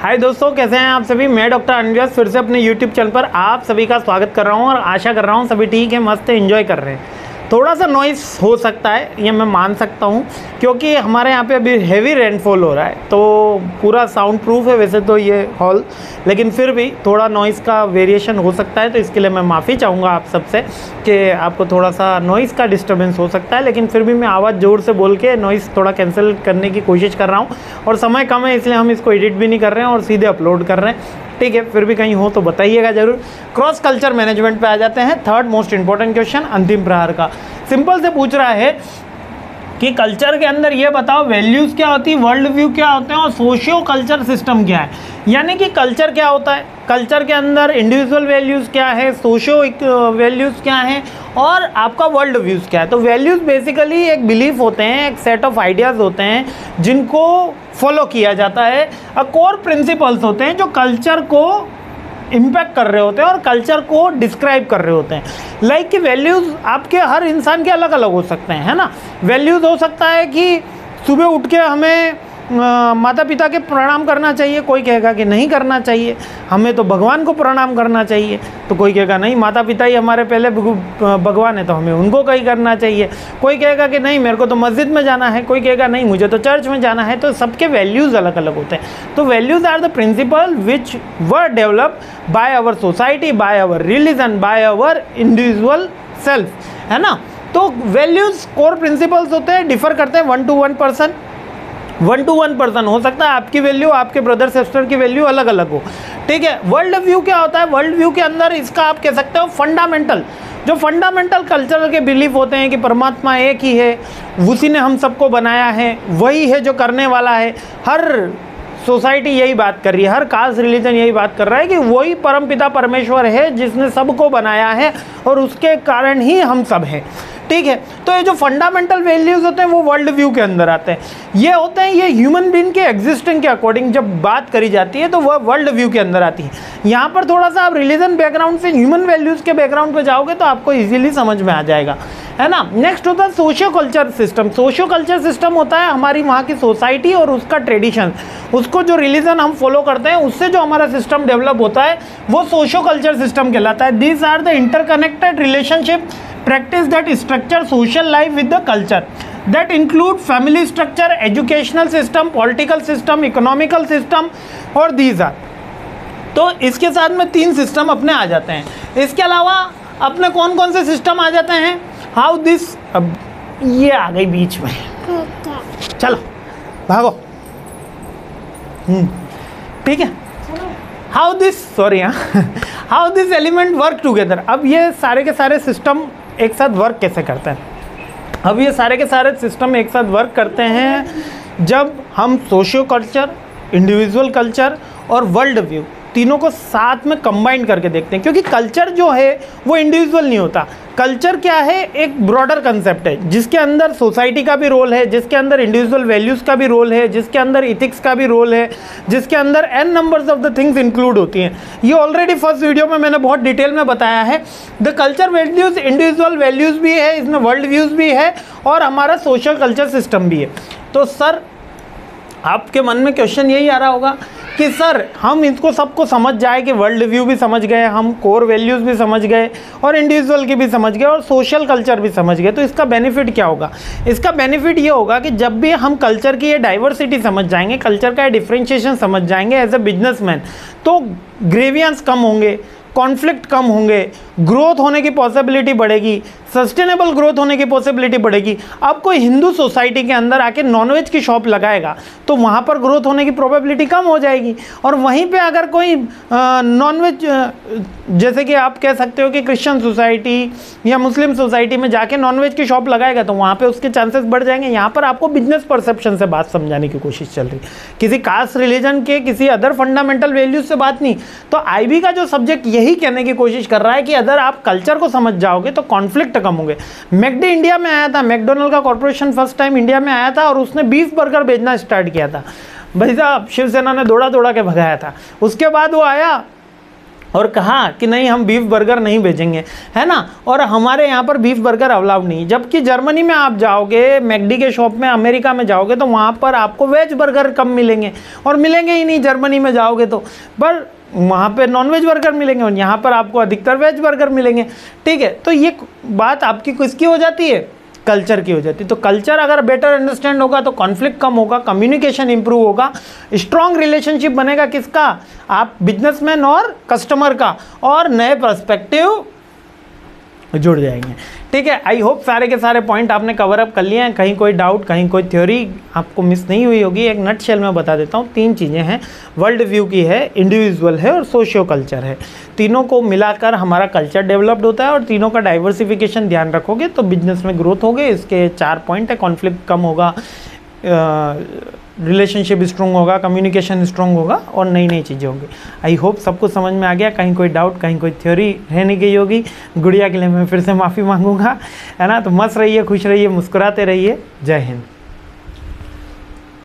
हाय दोस्तों, कैसे हैं आप सभी? मैं डॉक्टर अनव्यास फिर से अपने यूट्यूब चैनल पर आप सभी का स्वागत कर रहा हूँ और आशा कर रहा हूँ सभी ठीक है, मस्त एंजॉय कर रहे हैं। थोड़ा सा नॉइस हो सकता है, ये मैं मान सकता हूँ, क्योंकि हमारे यहाँ पे अभी हैवी रेनफॉल हो रहा है तो पूरा साउंड प्रूफ है वैसे तो ये हॉल लेकिन फिर भी थोड़ा नॉइस का वेरिएशन हो सकता है तो इसके लिए मैं माफ़ी चाहूँगा आप सबसे कि आपको थोड़ा सा नॉइस का डिस्टर्बेंस हो सकता है, लेकिन फिर भी मैं आवाज़ ज़ोर से बोल के नॉइस थोड़ा कैंसिल करने की कोशिश कर रहा हूँ, और समय कम है, इसलिए हम इसको एडिट भी नहीं कर रहे हैं और सीधे अपलोड कर रहे हैं। ठीक है, फिर भी कहीं हो तो बताइएगा ज़रूर। क्रॉस कल्चर मैनेजमेंट पे आ जाते हैं। थर्ड मोस्ट इंपॉर्टेंट क्वेश्चन अंतिम प्रहार का। सिंपल से पूछ रहा है कि कल्चर के अंदर ये बताओ वैल्यूज़ क्या होती है वर्ल्ड व्यू क्या होते हैं और सोशियो कल्चर सिस्टम क्या है? यानी कि कल्चर क्या होता है? कल्चर के अंदर इंडिविजुअल वैल्यूज़ क्या है सोशियो वैल्यूज़ क्या है और आपका वर्ल्ड व्यूज़ क्या है? तो वैल्यूज़ बेसिकली एक बिलीफ होते हैं, एक सेट ऑफ़ आइडियाज़ होते हैं जिनको फॉलो किया जाता है। और कोर प्रिंसिपल्स होते हैं जो कल्चर को इम्पैक्ट कर रहे होते हैं और कल्चर को डिस्क्राइब कर रहे होते हैं। लाइक कि वैल्यूज़ आपके हर इंसान के अलग अलग हो सकते हैं, है ना? वैल्यूज़ हो सकता है कि सुबह उठ के हमें माता पिता के प्रणाम करना चाहिए, कोई कहेगा कि नहीं करना चाहिए, हमें तो भगवान को प्रणाम करना चाहिए तो कोई कहेगा नहीं माता पिता ही हमारे पहले भगवान है तो हमें उनको कहीं करना चाहिए। कोई कहेगा कि नहीं, मेरे को तो मस्जिद में जाना है, कोई कहेगा नहीं, मुझे तो चर्च में जाना है तो सबके वैल्यूज़ अलग अलग होते हैं। तो values are the principle which were develop by our society, by our religion, by our individual self, है ना? तो वैल्यूज़ कोर प्रिंसिपल्स होते हैं, डिफर करते हैं one to one person. One to one person, हो सकता है आपकी वैल्यू आपके ब्रदर सिस्टर की वैल्यू अलग अलग हो। ठीक है वर्ल्ड व्यू क्या होता है? वर्ल्ड व्यू के अंदर इसका आप कह सकते हो फंडामेंटल जो फंडामेंटल कल्चरल के बिलीफ होते हैं कि परमात्मा एक ही है, उसी ने हम सबको बनाया है, वही है जो करने वाला है, हर सोसाइटी यही बात कर रही है, हर कास्ट रिलीजन यही बात कर रहा है कि वही परमपिता परमेश्वर है जिसने सबको बनाया है और उसके कारण ही हम सब हैं। ठीक है तो ये जो फंडामेंटल वैल्यूज़ होते हैं, वो वर्ल्ड व्यू के अंदर आते हैं। ये होते हैं, ये ह्यूमन बींग के एग्जिस्टिंग के अकॉर्डिंग जब बात करी जाती है तो वह वर्ल्ड व्यू के अंदर आती है। यहाँ पर थोड़ा सा आप रिलीजन बैकग्राउंड से ह्यूमन वैल्यूज़ के बैकग्राउंड पर जाओगे तो आपको ईजिली समझ में आ जाएगा। है ना? नेक्स्ट होता है socio culture system socio culture system होता है हमारी वहाँ की सोसाइटी और उसका ट्रेडिशन उसको जो रिलीजन हम फॉलो करते हैं, उससे जो हमारा सिस्टम डेवलप होता है, वो सोशियो कल्चर सिस्टम कहलाता है। These are the interconnected relationship practice that structure social life with the culture that include family structure educational system political system economical system और दीज आर तो इसके साथ में तीन सिस्टम अपने आ जाते हैं। इसके अलावा अपने कौन कौन से सिस्टम आ जाते हैं? हाउ दिस अब ये आ गई बीच में। चलो, भागो। हम्म, ठीक है। हाउ दिस सॉरी हाँ। How this element work together अब ये सारे के सारे सिस्टम एक साथ वर्क कैसे करते हैं? अब ये सारे के सारे सिस्टम एक साथ वर्क करते हैं जब हम सोशियो कल्चर इंडिविजुअल कल्चर और वर्ल्ड व्यू तीनों को साथ में कंबाइन करके देखते हैं, क्योंकि कल्चर जो है, वो इंडिविजुअल नहीं होता। कल्चर क्या है? एक ब्रॉडर कंसेप्ट है, जिसके अंदर सोसाइटी का भी रोल है, जिसके अंदर इंडिविजुअल वैल्यूज़ का भी रोल है, जिसके अंदर इथिक्स का भी रोल है, जिसके अंदर N numbers of the things include होती हैं। ये ऑलरेडी फ़र्स्ट वीडियो में मैंने बहुत डिटेल में बताया है। The culture values individual values भी है, इसमें वर्ल्ड व्यूज़ भी है, और हमारा सोशल कल्चर सिस्टम भी है। तो सर, आपके मन में क्वेश्चन यही आ रहा होगा कि सर, हम इसको सबको समझ जाए कि वर्ल्ड व्यू भी समझ गए, हम कोर वैल्यूज़ भी समझ गए और इंडिविजुअल की भी समझ गए और सोशल कल्चर भी समझ गए। तो इसका बेनिफिट क्या होगा? इसका बेनिफिट ये होगा कि जब भी हम कल्चर की ये डाइवर्सिटी समझ जाएँगे कल्चर का डिफ्रेंशिएशन समझ जाएँगे एज अ बिजनेसमैन तो ग्रेवियंस कम होंगे। कॉन्फ्लिक्ट कम होंगे ग्रोथ होने की पॉसिबिलिटी बढ़ेगी सस्टेनेबल ग्रोथ होने की पॉसिबिलिटी बढ़ेगी। अब कोई हिंदू सोसाइटी के अंदर आके नॉनवेज की शॉप लगाएगा तो वहाँ पर ग्रोथ होने की प्रोबेबिलिटी कम हो जाएगी। और वहीं पे अगर कोई नॉनवेज जैसे कि आप कह सकते हो कि क्रिश्चियन सोसाइटी या मुस्लिम सोसाइटी में जाके नॉनवेज की शॉप लगाएगा तो वहाँ पे उसके चांसेस बढ़ जाएँगे। यहाँ पर आपको बिज़नेस परसेप्शन से बात समझाने की कोशिश चल रही किसी कास्ट रिलीजन के किसी अदर फंडामेंटल वैल्यूज़ से बात नहीं। तो आईबी का जो सब्जेक्ट यही कहने की कोशिश कर रहा है कि अगर आप कल्चर को समझ जाओगे तो कॉन्फ्लिक्ट कम होंगे। मैकडे इंडिया में आया था, मैकडोनल्ड का कॉरपोरेशन फ़र्स्ट टाइम इंडिया में आया था और उसने बीफ बर्गर बेचना स्टार्ट किया था। भाई साहब, शिवसेना ने दौड़ा दौड़ा के भगाया था। उसके बाद वो आया और कहा कि नहीं, हम बीफ बर्गर नहीं भेजेंगे है ना? और हमारे यहाँ पर बीफ बर्गर अलाउड नहीं। जबकि जर्मनी में आप जाओगे, मैकडी के शॉप में, अमेरिका में जाओगे तो वहाँ पर आपको वेज बर्गर कम मिलेंगे। और मिलेंगे ही नहीं जर्मनी में जाओगे तो। पर वहाँ पे नॉन वेज बर्गर मिलेंगे और यहाँ पर आपको अधिकतर वेज बर्गर मिलेंगे। ठीक है तो ये बात आपकी किसकी हो जाती है? कल्चर की हो जाती है। तो कल्चर अगर बेटर अंडरस्टैंड होगा तो कॉन्फ्लिक्ट कम होगा कम्युनिकेशन इंप्रूव होगा स्ट्रांग रिलेशनशिप बनेगा किसका? आप बिजनेसमैन और कस्टमर का, और नए पर्सपेक्टिव जुड़ जाएँगे। ठीक है आई होप सारे के सारे पॉइंट आपने कवर अप कर लिए हैं। कहीं कोई डाउट कहीं कोई थ्योरी आपको मिस नहीं हुई होगी। एक नट शेल में बता देता हूँ, तीन चीज़ें हैं। वर्ल्ड व्यू की है इंडिविजुअल है और सोशियो कल्चर है। तीनों को मिलाकर हमारा कल्चर डेवलप्ड होता है और तीनों का डाइवर्सिफिकेशन ध्यान रखोगे तो बिज़नेस में ग्रोथ होगी। इसके चार पॉइंट है कॉन्फ्लिक्ट कम होगा। रिलेशनशिप स्ट्रॉन्ग होगा कम्युनिकेशन स्ट्रॉन्ग होगा और नई नई चीज़ें होंगी। आई होप सब कुछ समझ में आ गया, कहीं कोई डाउट कहीं कोई थ्योरी रह नहीं गई होगी गुड़िया के लिए मैं फिर से माफ़ी मांगूँगा, है ना? तो मस्त रहिए, खुश रहिए, मुस्कुराते रहिए। जय हिंद।